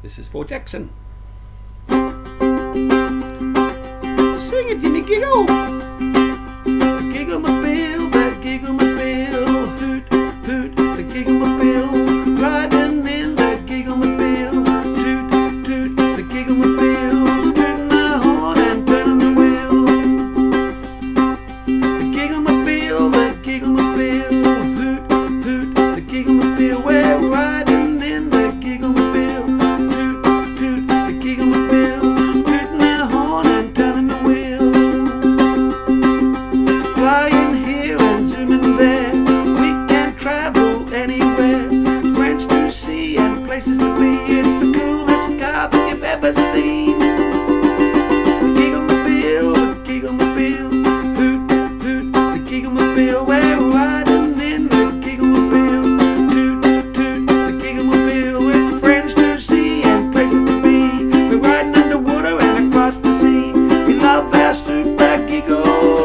This is for Jaxson. Sing it, Jimmy Giggle. Places to be. It's the coolest car that you've ever seen. The my the my. Hoot, hoot, the my. We're riding in the my. Toot, toot, the bill. With friends to see and places to be. We're riding underwater and across the sea. We love our super giggle.